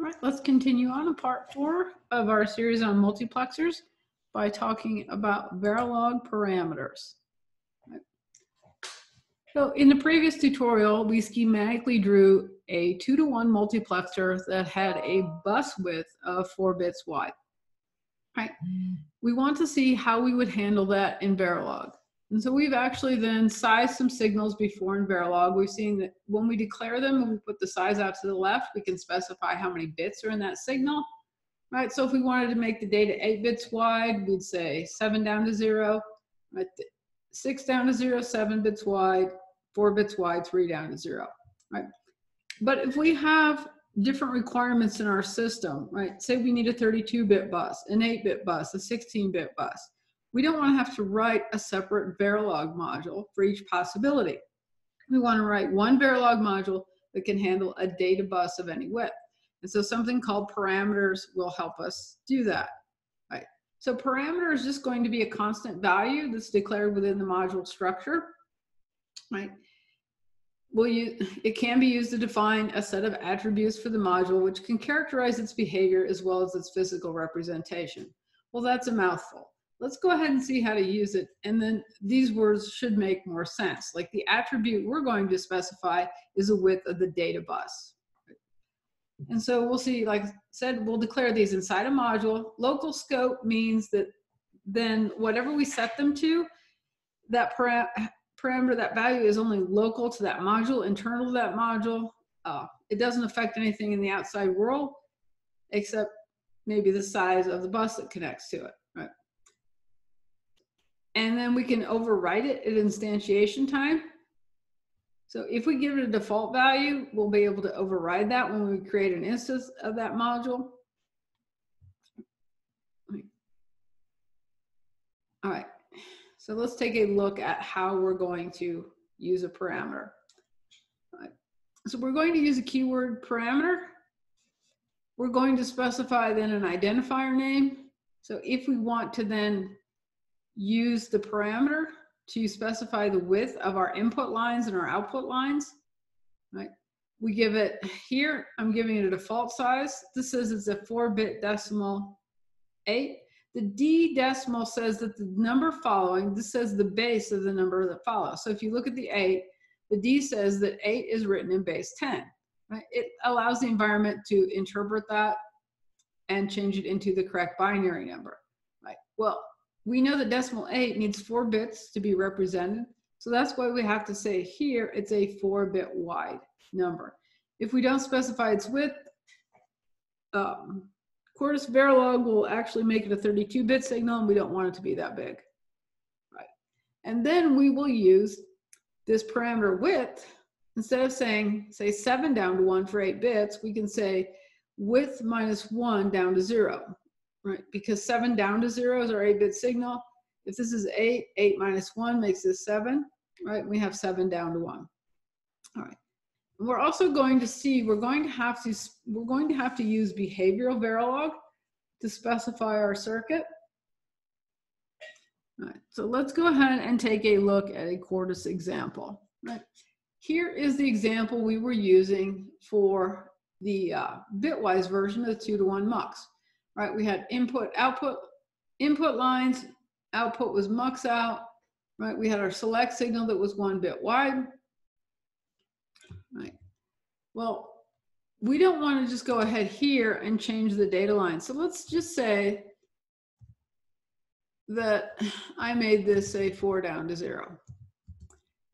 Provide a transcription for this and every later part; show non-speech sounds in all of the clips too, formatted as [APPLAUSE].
All right, let's continue on to part four of our series on multiplexers by talking about Verilog parameters. So in the previous tutorial, we schematically drew a two to one multiplexer that had a bus width of four bits wide. Right. We want to see how we would handle that in Verilog. And so we've actually then sized some signals before in Verilog. We've seen that when we declare them and we put the size out to the left, we can specify how many bits are in that signal. Right, so if we wanted to make the data eight bits wide, we'd say seven down to zero, right? six down to zero, seven bits wide, four bits wide, three down to zero, right? But if we have different requirements in our system, right? Say we need a 32-bit bus, an 8-bit bus, a 16-bit bus we don't want to have to write a separate Verilog module for each possibility. We want to write one Verilog module that can handle a data bus of any width. And so something called parameters will help us do that. Right. So parameter is just going to be a constant value that's declared within the module structure. Right. Well, you, it can be used to define a set of attributes for the module, which can characterize its behavior as well as its physical representation. Well, that's a mouthful let's go ahead and see how to use it. And then these words should make more sense. Like the attribute we're going to specify is a width of the data bus. And so we'll see, like I said, we'll declare these inside a module. Local scope means that then whatever we set them to, that para parameter, that value is only local to that module, internal to that module. Uh, it doesn't affect anything in the outside world, except maybe the size of the bus that connects to it. And then we can overwrite it at instantiation time. So if we give it a default value, we'll be able to override that when we create an instance of that module. All right, so let's take a look at how we're going to use a parameter. So we're going to use a keyword parameter. We're going to specify then an identifier name. So if we want to then use the parameter to specify the width of our input lines and our output lines, right? We give it here, I'm giving it a default size. This says it's a four bit decimal eight. The D decimal says that the number following, this says the base of the number that follows. So if you look at the eight, the D says that eight is written in base 10. Right? It allows the environment to interpret that and change it into the correct binary number. Right? Well, we know that decimal 8 needs 4 bits to be represented. So that's why we have to say here it's a 4-bit wide number. If we don't specify its width, um, Quartus Verilog will actually make it a 32-bit signal, and we don't want it to be that big. Right. And then we will use this parameter width. Instead of saying, say, 7 down to 1 for 8 bits, we can say width minus 1 down to 0 right? Because seven down to zero is our eight bit signal. If this is eight, eight minus one makes this seven, right? We have seven down to one. All right. we're also going to see, we're going to have to, we're going to have to use behavioral Verilog to specify our circuit. All right, so let's go ahead and take a look at a Quartus example. Right. Here is the example we were using for the uh, bitwise version of the two to one mux right? We had input, output, input lines, output was mux out, right? We had our select signal that was one bit wide, right? Well, we don't want to just go ahead here and change the data line. So let's just say that [SIGHS] I made this say four down to zero.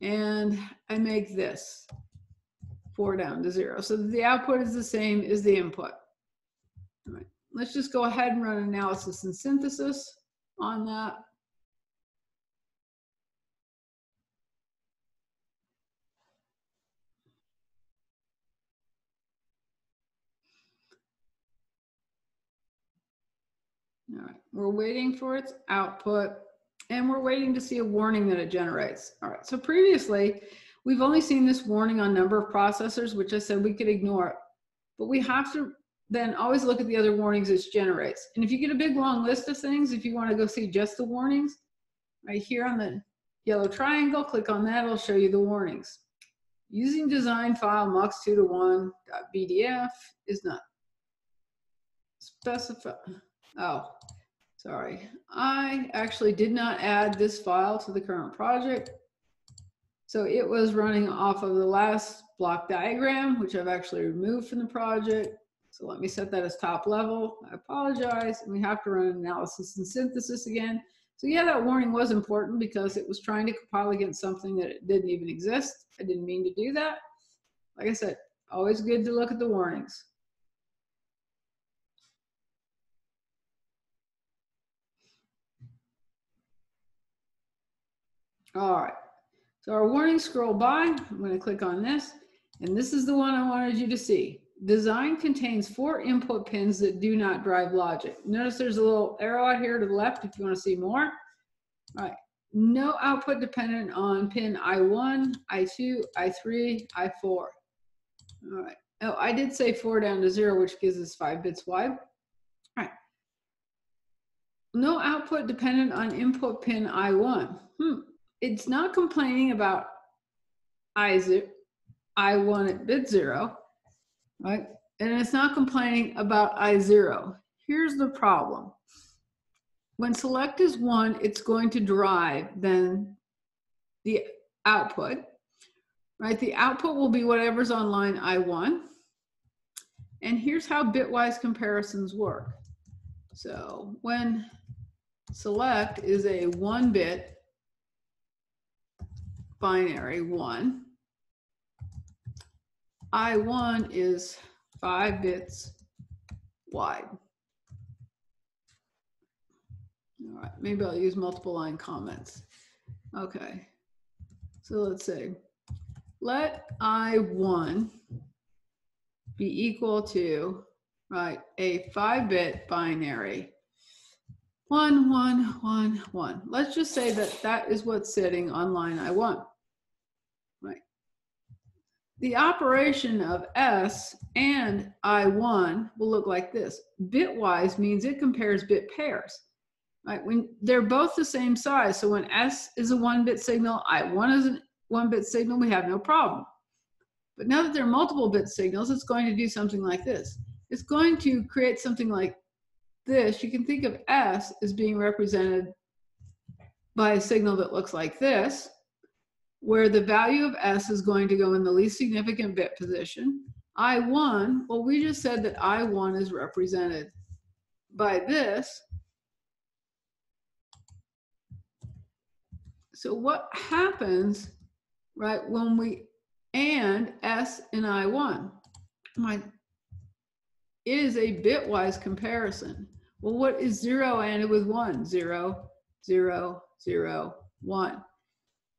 And I make this four down to zero. So the output is the same as the input. All right. Let's just go ahead and run analysis and synthesis on that. All right, we're waiting for its output and we're waiting to see a warning that it generates. All right, so previously we've only seen this warning on number of processors, which I said we could ignore but we have to then always look at the other warnings it generates. And if you get a big long list of things, if you want to go see just the warnings, right here on the yellow triangle, click on that, it'll show you the warnings. Using design file mux2 to 1.bdf is not specified. oh, sorry. I actually did not add this file to the current project. So it was running off of the last block diagram, which I've actually removed from the project. So let me set that as top level. I apologize. And we have to run analysis and synthesis again. So yeah, that warning was important because it was trying to compile against something that it didn't even exist. I didn't mean to do that. Like I said, always good to look at the warnings. All right, so our warnings scroll by. I'm gonna click on this, and this is the one I wanted you to see. Design contains four input pins that do not drive logic. Notice there's a little arrow out here to the left if you wanna see more. All right, no output dependent on pin I1, I2, I3, I4. All right, oh, I did say four down to zero, which gives us five bits wide. All right. No output dependent on input pin I1. Hmm it's not complaining about I, zero, I1 at bit zero, right? And it's not complaining about I0. Here's the problem. When select is one, it's going to drive then the output, right? The output will be whatever's on line I1. And here's how bitwise comparisons work. So when select is a one bit binary one. I1 is five bits wide. All right, maybe I'll use multiple line comments. Okay, so let's say, let I1 be equal to, right, a five bit binary one, one, one, one. Let's just say that that is what's sitting on line I1, right? The operation of S and I1 will look like this. Bitwise means it compares bit pairs, right? When they're both the same size, so when S is a one bit signal, I1 is a one bit signal, we have no problem. But now that there are multiple bit signals, it's going to do something like this. It's going to create something like this, you can think of S as being represented by a signal that looks like this, where the value of S is going to go in the least significant bit position. I1, well, we just said that I1 is represented by this. So what happens, right, when we and S and I1? My, it is a bitwise comparison. Well, what is zero ANDed with one? Zero, zero, zero, one.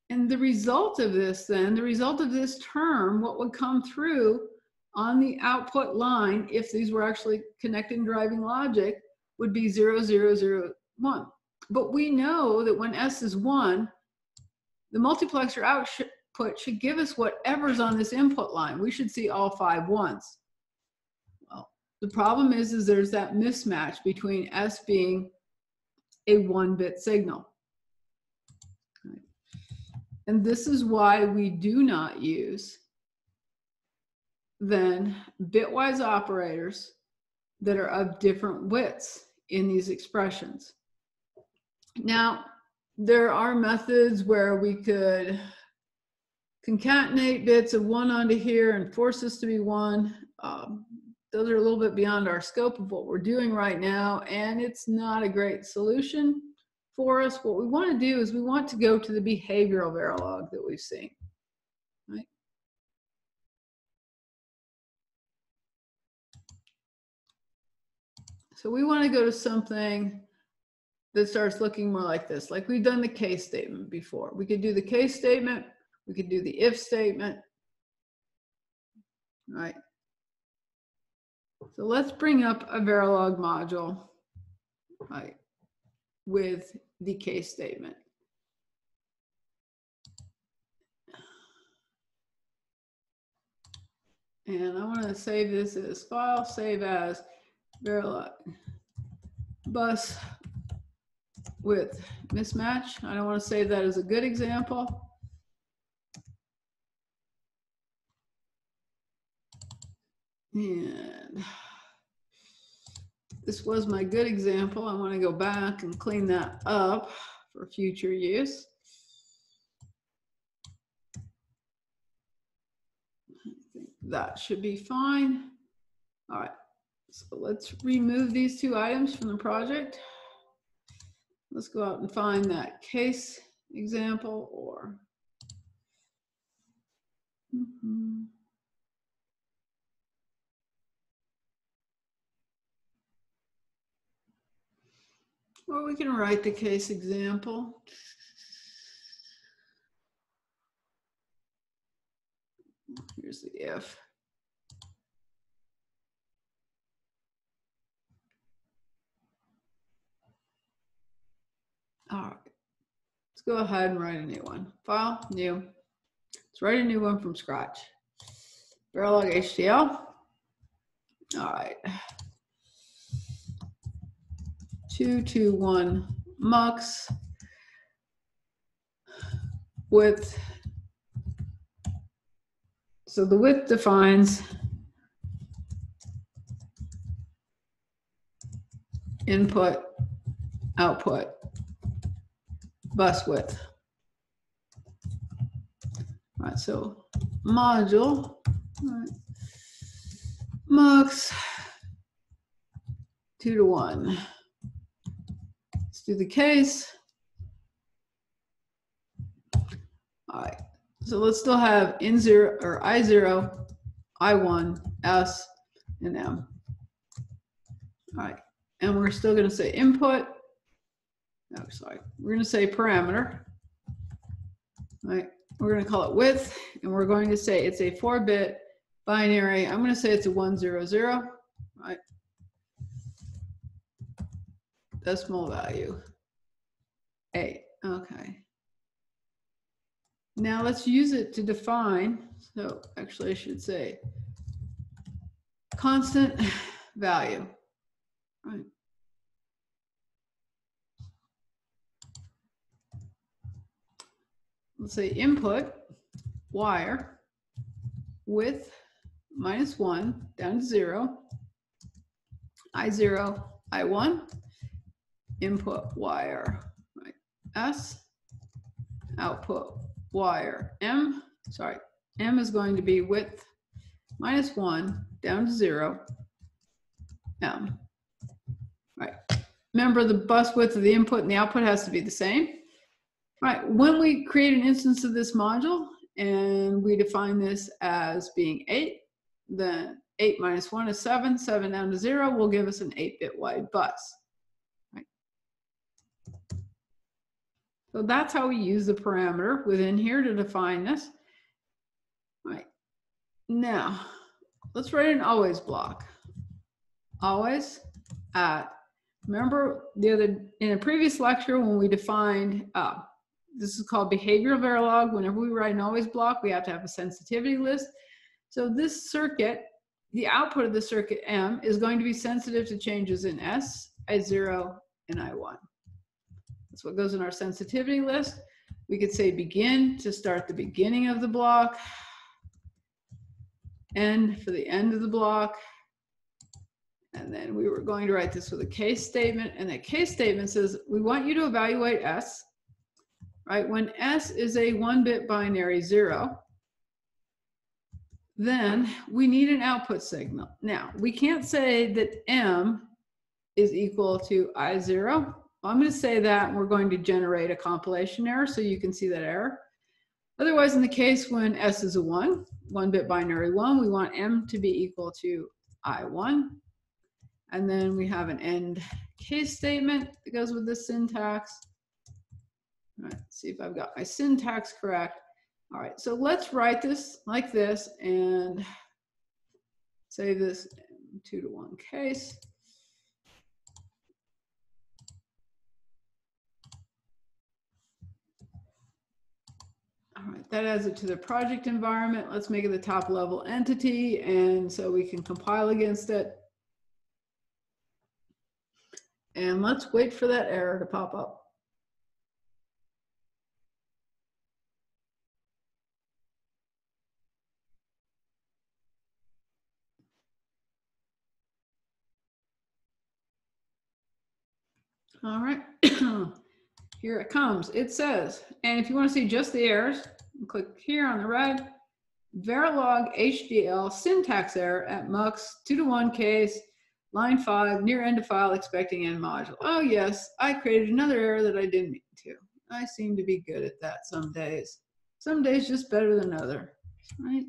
And the result of this then, the result of this term, what would come through on the output line, if these were actually connected driving logic, would be zero, zero, zero, one. But we know that when S is one, the multiplexer output should give us whatever's on this input line. We should see all five ones. Well, The problem is, is there's that mismatch between S being a one bit signal. And this is why we do not use then bitwise operators that are of different widths in these expressions. Now, there are methods where we could concatenate bits of one onto here and force this to be one. Um, those are a little bit beyond our scope of what we're doing right now, and it's not a great solution for us. What we want to do is we want to go to the behavioral Verilog that we've seen. Right? So we want to go to something that starts looking more like this, like we've done the case statement before. We could do the case statement, we could do the if statement, right? So let's bring up a Verilog module right, with the case statement. And I want to save this as file, save as Verilog bus with mismatch. I don't want to save that as a good example. And this was my good example. I want to go back and clean that up for future use. I think that should be fine. All right, so let's remove these two items from the project. Let's go out and find that case example or. Mm -hmm. Or we can write the case example. Here's the if. All right, let's go ahead and write a new one. File, new. Let's write a new one from scratch. Verilog HDL. All right. 221 mux width. So the width defines input, output, bus width. All right, so module, mux, two to one do the case. All right, so let's still have N0 or I0, I1, S, and M. All right, and we're still gonna say input. No, sorry, we're gonna say parameter. All right, we're gonna call it width, and we're going to say it's a four bit binary. I'm gonna say it's a one zero zero, right? Decimal value. Eight, okay. Now let's use it to define, so actually I should say constant [SIGHS] value, right? Let's say input wire with minus one down to zero, I0, I1, input wire, right? S, output wire M, sorry, M is going to be width minus one down to zero, M, right? Remember the bus width of the input and the output has to be the same. Right, when we create an instance of this module and we define this as being eight, then eight minus one is seven, seven down to zero will give us an eight bit wide bus. So that's how we use the parameter within here to define this. All right. Now, let's write an always block. Always at, remember the other, in a previous lecture when we defined, uh, this is called behavioral Verilog. Whenever we write an always block, we have to have a sensitivity list. So this circuit, the output of the circuit M is going to be sensitive to changes in S, I0, and I1. That's what goes in our sensitivity list. We could say begin to start the beginning of the block, end for the end of the block. And then we were going to write this with a case statement. And that case statement says, we want you to evaluate S, right? When S is a one bit binary zero, then we need an output signal. Now, we can't say that M is equal to I0 I'm going to say that we're going to generate a compilation error so you can see that error. Otherwise, in the case when S is a 1, 1-bit binary 1, we want M to be equal to I1. And then we have an end case statement that goes with this syntax. All right, see if I've got my syntax correct. All right, so let's write this like this and save this two to one case. All right, that adds it to the project environment. Let's make it the top level entity and so we can compile against it. And let's wait for that error to pop up. All right, [CLEARS THROAT] here it comes. It says, and if you want to see just the errors, click here on the red, Verilog HDL syntax error at MUX 2 to 1 case, line 5, near end of file, expecting end module. Oh yes, I created another error that I didn't mean to. I seem to be good at that some days. Some days just better than other, right?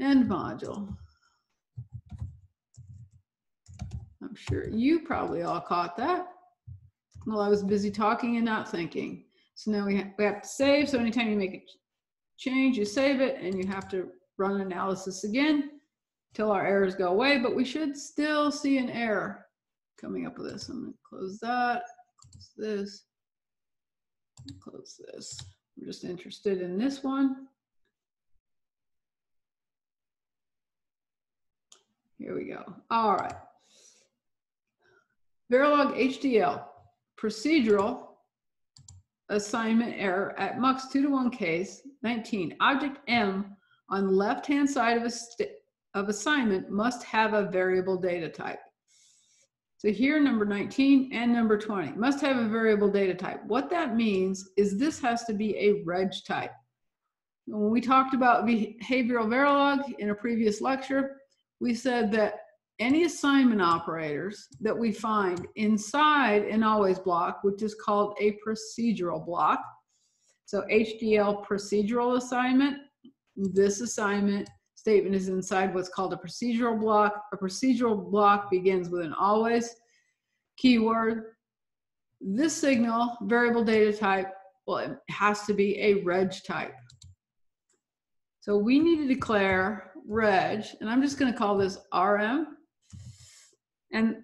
End module. I'm sure you probably all caught that. Well, I was busy talking and not thinking. So now we, ha we have to save. So anytime you make a change, you save it and you have to run analysis again till our errors go away, but we should still see an error coming up with this. I'm gonna close that, close this, close this. We're just interested in this one. Here we go. All right. Verilog HDL procedural assignment error at MUX 2 to 1 case 19. Object M on the left hand side of, a of assignment must have a variable data type. So here, number 19 and number 20 must have a variable data type. What that means is this has to be a reg type. When we talked about behavioral Verilog in a previous lecture, we said that any assignment operators that we find inside an always block, which is called a procedural block. So HDL procedural assignment, this assignment statement is inside what's called a procedural block. A procedural block begins with an always keyword. This signal, variable data type, well, it has to be a reg type. So we need to declare reg, and I'm just going to call this RM. And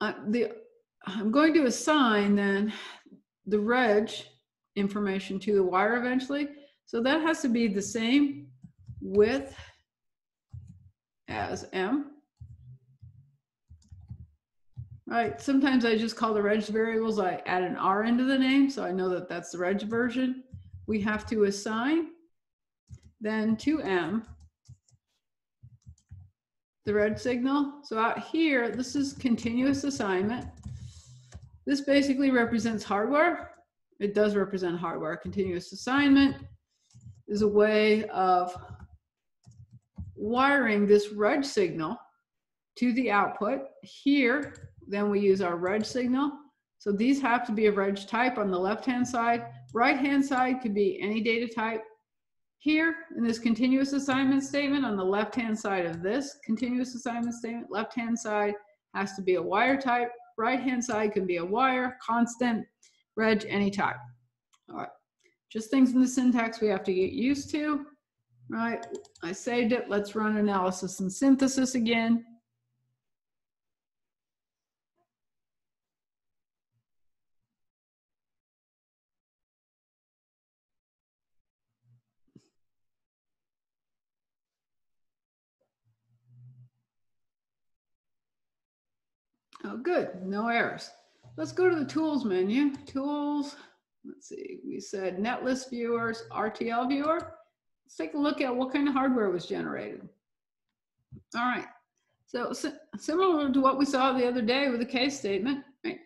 uh, the I'm going to assign then the reg information to the wire eventually. So that has to be the same width as M. All right, sometimes I just call the reg variables, I add an R into the name, so I know that that's the reg version. We have to assign then to M the reg signal. So out here, this is continuous assignment. This basically represents hardware. It does represent hardware. Continuous assignment is a way of wiring this reg signal to the output. Here, then we use our reg signal. So these have to be a reg type on the left-hand side. Right-hand side could be any data type. Here in this continuous assignment statement on the left-hand side of this continuous assignment statement, left-hand side has to be a wire type, right-hand side can be a wire, constant, reg, any type. All right, just things in the syntax we have to get used to. All right, I saved it. Let's run analysis and synthesis again. Oh, good, no errors. Let's go to the tools menu. Tools, let's see, we said netlist viewers, RTL viewer. Let's take a look at what kind of hardware was generated. All right, so, so similar to what we saw the other day with the case statement, right?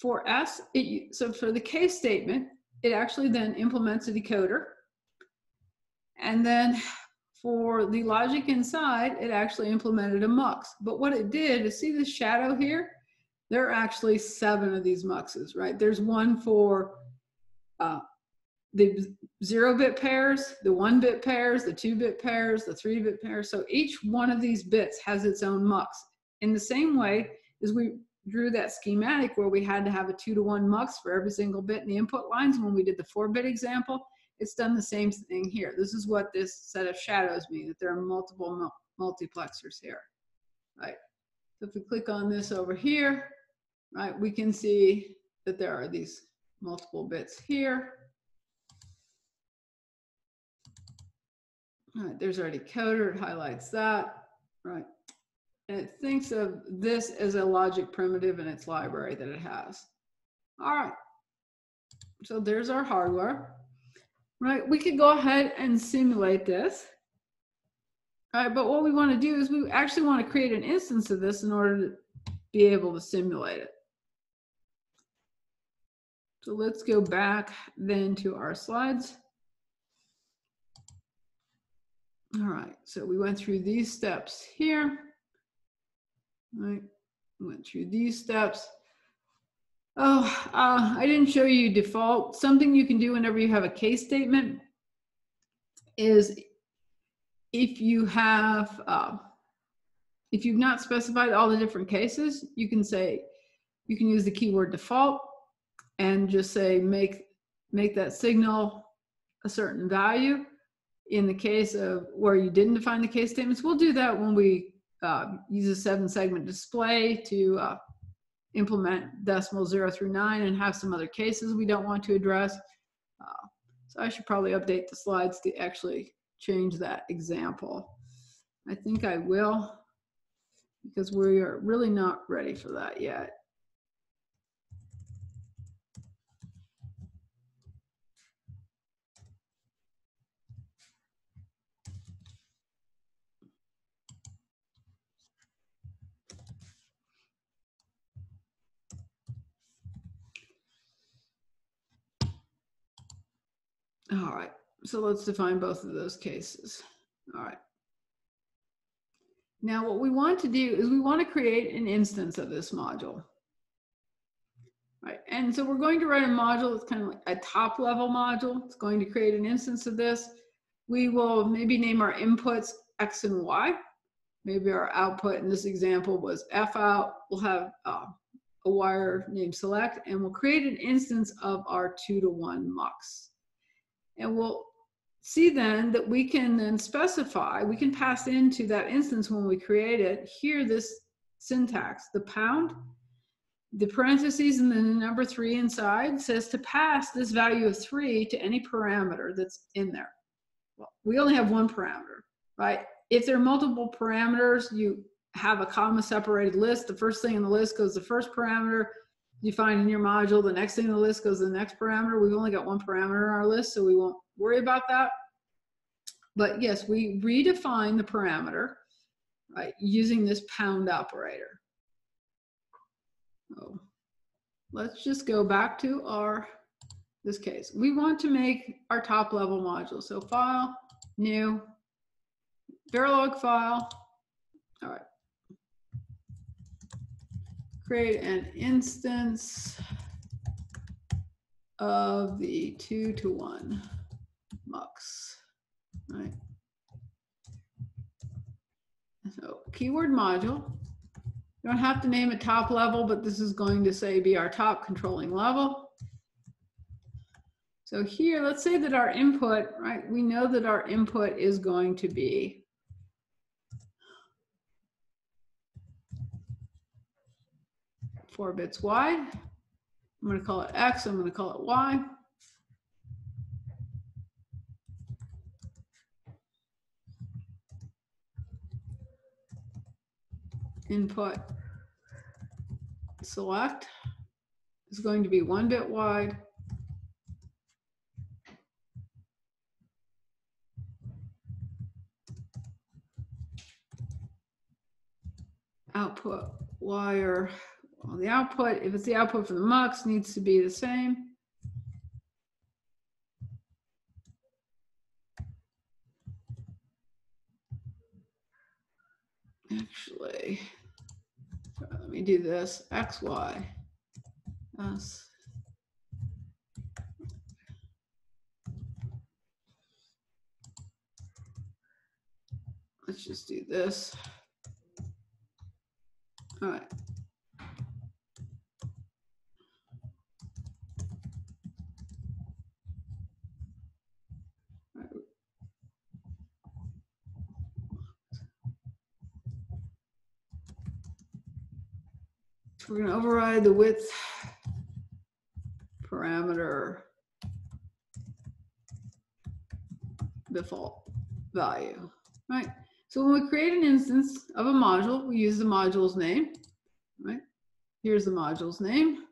For S, it, so for the case statement, it actually then implements a decoder. And then for the logic inside, it actually implemented a mux. But what it did is see the shadow here? There are actually seven of these muxes, right? There's one for uh, the zero bit pairs, the one bit pairs, the two bit pairs, the three bit pairs. So each one of these bits has its own mux. In the same way as we drew that schematic where we had to have a two to one mux for every single bit in the input lines when we did the four bit example, it's done the same thing here. This is what this set of shadows mean, that there are multiple multiplexers here, right? So if we click on this over here, right, we can see that there are these multiple bits here. All right, there's already coder, it highlights that, right? And it thinks of this as a logic primitive in its library that it has. All right, so there's our hardware right? We could go ahead and simulate this. All right, but what we want to do is we actually want to create an instance of this in order to be able to simulate it. So let's go back then to our slides. All right, so we went through these steps here. All right, went through these steps. Oh, uh, I didn't show you default. Something you can do whenever you have a case statement is if you have, uh, if you've not specified all the different cases, you can say, you can use the keyword default and just say make, make that signal a certain value. In the case of where you didn't define the case statements, we'll do that when we uh, use a seven segment display to uh, implement decimal zero through nine and have some other cases we don't want to address. Uh, so I should probably update the slides to actually change that example. I think I will because we are really not ready for that yet. All right, so let's define both of those cases. All right. Now what we want to do is we want to create an instance of this module. Right, and so we're going to write a module It's kind of like a top level module. It's going to create an instance of this. We will maybe name our inputs X and Y. Maybe our output in this example was F out. We'll have uh, a wire named select and we'll create an instance of our two to one mux. And we'll see then that we can then specify, we can pass into that instance when we create it, here this syntax, the pound, the parentheses and then the number three inside says to pass this value of three to any parameter that's in there. Well, we only have one parameter, right? If there are multiple parameters, you have a comma separated list. The first thing in the list goes the first parameter you find in your module. The next thing in the list goes the next parameter. We've only got one parameter in our list, so we won't worry about that. But yes, we redefine the parameter right, using this pound operator. Oh, let's just go back to our, this case. We want to make our top level module. So file, new, Verilog file. All right. Create an instance of the two to one mux, right? So keyword module. You don't have to name it top level, but this is going to say be our top controlling level. So here, let's say that our input, right? We know that our input is going to be four bits wide. I'm going to call it X. I'm going to call it Y. input select is going to be one bit wide. Output wire, well, the output, if it's the output for the mux, needs to be the same. Actually, let me do this, X, Y, S. Let's just do this. All right. We're going to override the width parameter default value, right? So when we create an instance of a module, we use the module's name, right? Here's the module's name.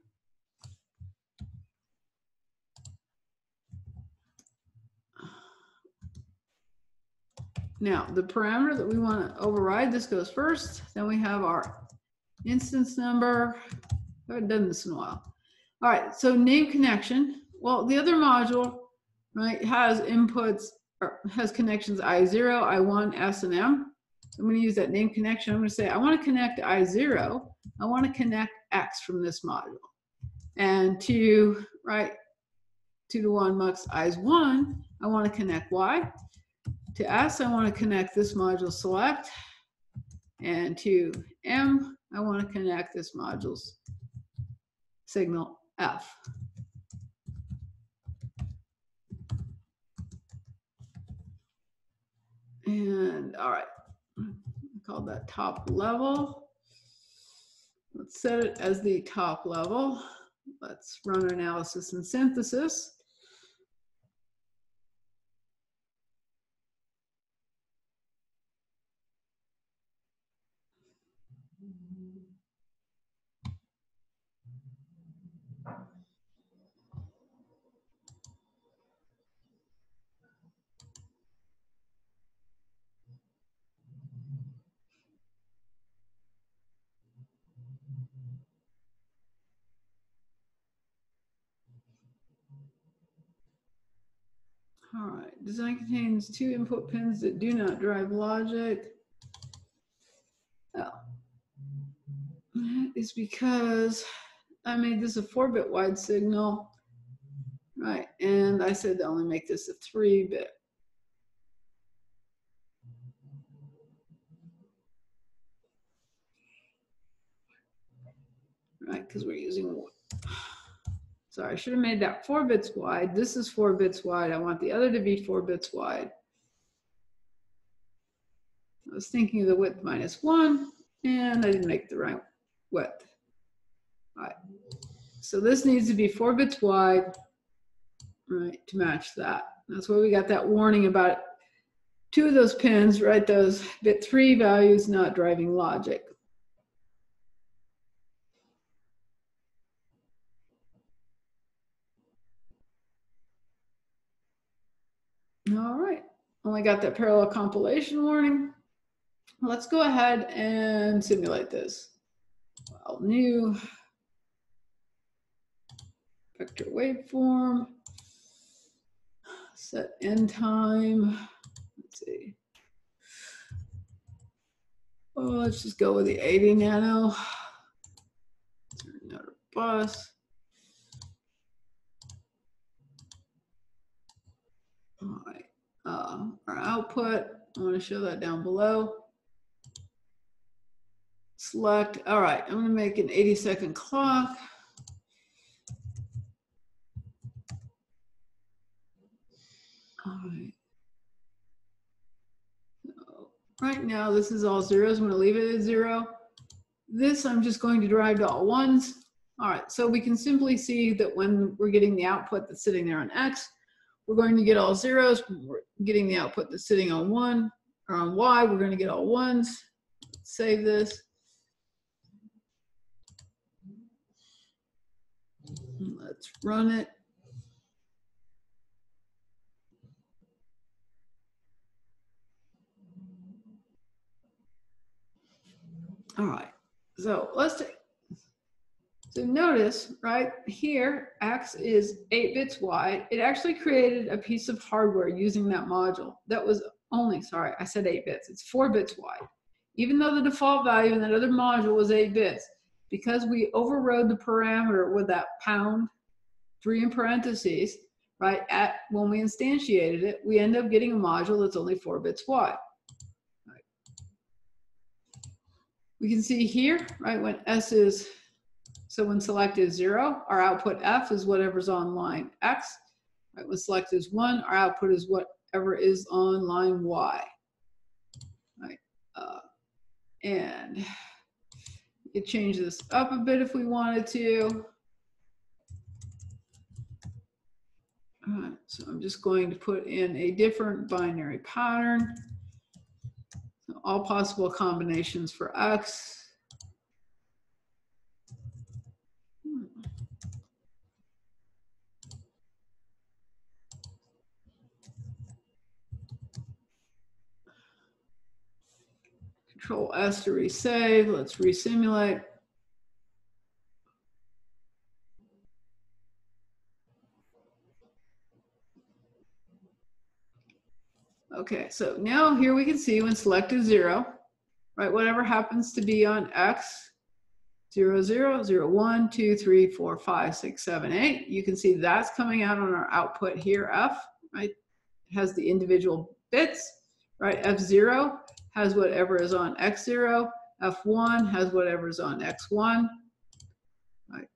Now, the parameter that we want to override, this goes first. Then we have our instance number. I haven't done this in a while. All right, so name connection. Well, the other module, right, has inputs or has connections I0, I1, S, and M. So I'm going to use that name connection. I'm going to say I want to connect I0. I want to connect X from this module. And to, right, 2 to 1 mux I's 1, I want to connect Y. To S, I want to connect this module select. And to M, I want to connect this module's signal F. And all right, call that top level. Let's set it as the top level. Let's run analysis and synthesis. All right, design contains two input pins that do not drive logic. Oh. That is because I made this a four bit wide signal, right? And I said to only make this a three bit. Because we're using one. Sorry, I should have made that four bits wide. This is four bits wide. I want the other to be four bits wide. I was thinking of the width minus one, and I didn't make the right width. All right. So this needs to be four bits wide, right, to match that. That's why we got that warning about two of those pins, right, those bit three values not driving logic. All right, only got that parallel compilation warning. Let's go ahead and simulate this. Well, new vector waveform, set end time. Let's see. Oh, let's just go with the 80 nano. Turn another bus. All right, uh, our output, I want to show that down below. Select, all right, I'm going to make an 80 second clock. All right. Right now, this is all zeros. I'm going to leave it at zero. This, I'm just going to drive to all ones. All right, so we can simply see that when we're getting the output that's sitting there on X, we're going to get all zeros. We're getting the output that's sitting on one or on Y. We're going to get all ones. Save this. Let's run it. All right, so let's take, so notice right here, X is eight bits wide. It actually created a piece of hardware using that module that was only, sorry, I said eight bits. It's four bits wide. Even though the default value in that other module was eight bits, because we overrode the parameter with that pound, three in parentheses, right, at when we instantiated it, we end up getting a module that's only four bits wide. Right. We can see here, right, when S is so when select is zero, our output F is whatever's on line X. Right, when select is one, our output is whatever is on line Y. Right, uh, and could change this up a bit if we wanted to. All right, so I'm just going to put in a different binary pattern. So all possible combinations for X. Control S to resave. Let's resimulate. Okay, so now here we can see when selected zero, right? Whatever happens to be on X, zero, zero, zero, one, two, three, four, five, six, seven, eight. You can see that's coming out on our output here, F, right? It has the individual bits, right? F zero has whatever is on X0, F1 has whatever is on X1, right?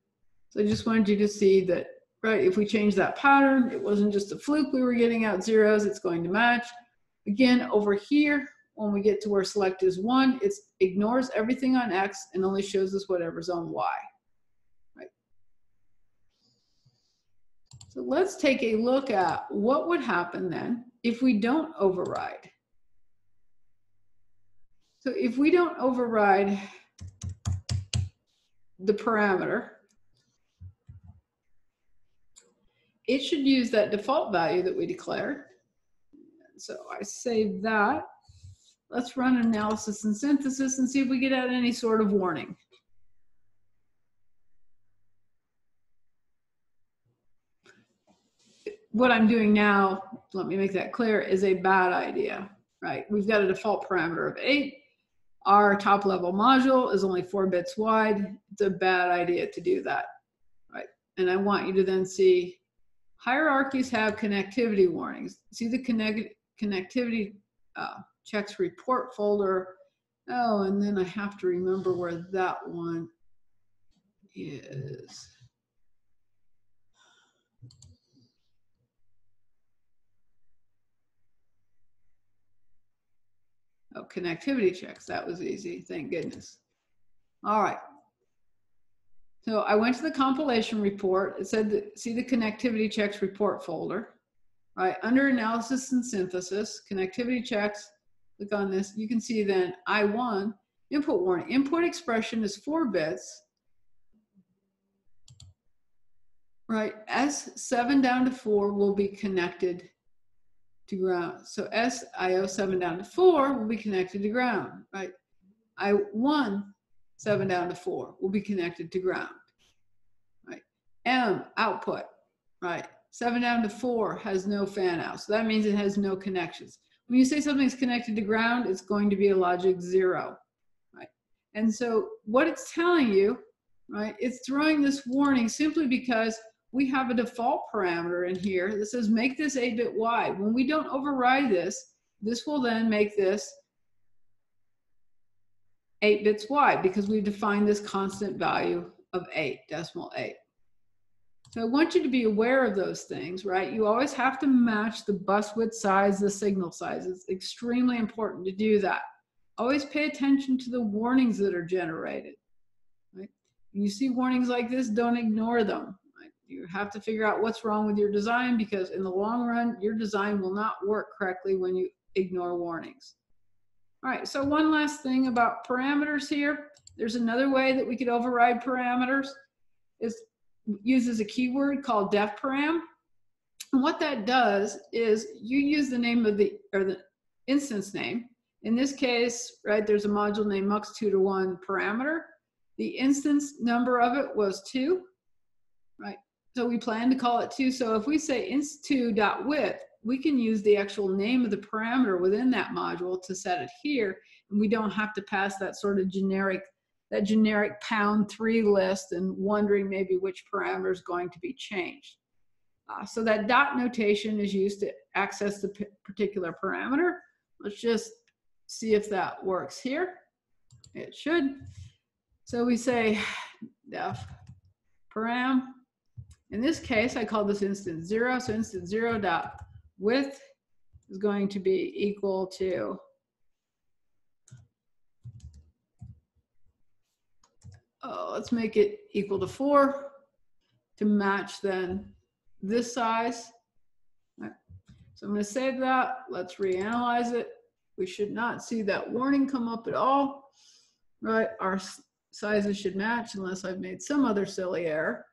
So I just wanted you to see that, right, if we change that pattern, it wasn't just a fluke we were getting out zeros, it's going to match. Again, over here, when we get to where select is one, it ignores everything on X and only shows us whatever's on Y. Right. So let's take a look at what would happen then if we don't override. So if we don't override the parameter, it should use that default value that we declared. So I save that. Let's run analysis and synthesis and see if we get out any sort of warning. What I'm doing now, let me make that clear, is a bad idea, right? We've got a default parameter of eight. Our top level module is only four bits wide. It's a bad idea to do that, right? And I want you to then see hierarchies have connectivity warnings. See the connect connectivity uh, checks report folder. Oh, and then I have to remember where that one is. Connectivity checks. That was easy. Thank goodness. All right. So I went to the compilation report. It said, that, see the connectivity checks report folder. Right under analysis and synthesis, connectivity checks, click on this. You can see then I1, input warning. Input expression is four bits. Right, S7 down to four will be connected to ground. So SIO 7 down to 4 will be connected to ground, right? I1 7 down to 4 will be connected to ground, right? M output, right? 7 down to 4 has no fan out. So that means it has no connections. When you say something's connected to ground, it's going to be a logic 0, right? And so what it's telling you, right, it's throwing this warning simply because we have a default parameter in here that says make this 8-bit wide. When we don't override this, this will then make this 8 bits wide because we've defined this constant value of 8, decimal 8. So I want you to be aware of those things, right? You always have to match the bus width size, the signal size. It's extremely important to do that. Always pay attention to the warnings that are generated, right? When you see warnings like this, don't ignore them you have to figure out what's wrong with your design because in the long run, your design will not work correctly when you ignore warnings. All right, so one last thing about parameters here. There's another way that we could override parameters. It uses a keyword called defparam. And what that does is you use the name of the, or the instance name. In this case, right, there's a module named mux2 to 1 parameter. The instance number of it was 2, right? So we plan to call it two. So if we say inst2.width, we can use the actual name of the parameter within that module to set it here. And we don't have to pass that sort of generic, that generic pound three list and wondering maybe which parameter is going to be changed. Uh, so that dot notation is used to access the particular parameter. Let's just see if that works here. It should. So we say def param in this case, I call this instance zero. So instance zero dot width is going to be equal to oh, let's make it equal to four to match then this size. Right. So I'm going to save that. Let's reanalyze it. We should not see that warning come up at all. Right, our sizes should match unless I've made some other silly error.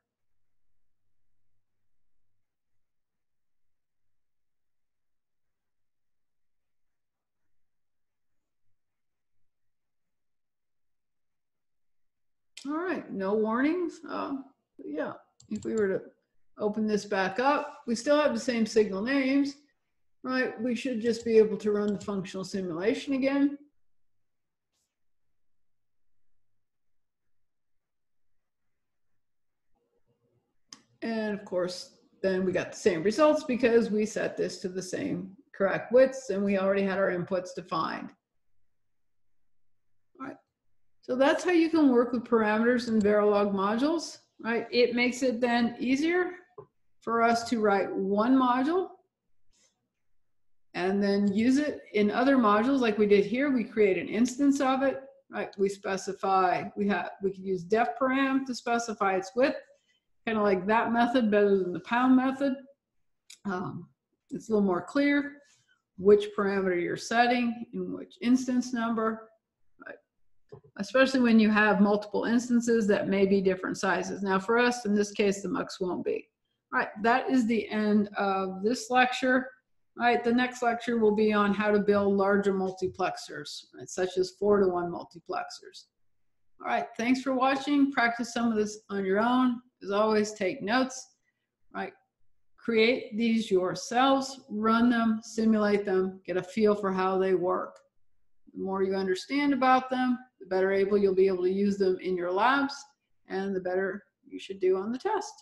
All right, no warnings. Uh, yeah, if we were to open this back up, we still have the same signal names. Right, we should just be able to run the functional simulation again. And of course, then we got the same results because we set this to the same correct widths and we already had our inputs defined. So that's how you can work with parameters in Verilog modules, right? It makes it then easier for us to write one module and then use it in other modules like we did here. We create an instance of it, right? We specify, we have, we can use def param to specify its width kind of like that method better than the pound method. Um, it's a little more clear which parameter you're setting in which instance number? Especially when you have multiple instances that may be different sizes. Now for us, in this case, the mux won't be. All right, that is the end of this lecture. All right, the next lecture will be on how to build larger multiplexers, right, such as four to one multiplexers. All right, thanks for watching. Practice some of this on your own. As always, take notes, right? Create these yourselves, run them, simulate them, get a feel for how they work. The more you understand about them, the better able you'll be able to use them in your labs and the better you should do on the test.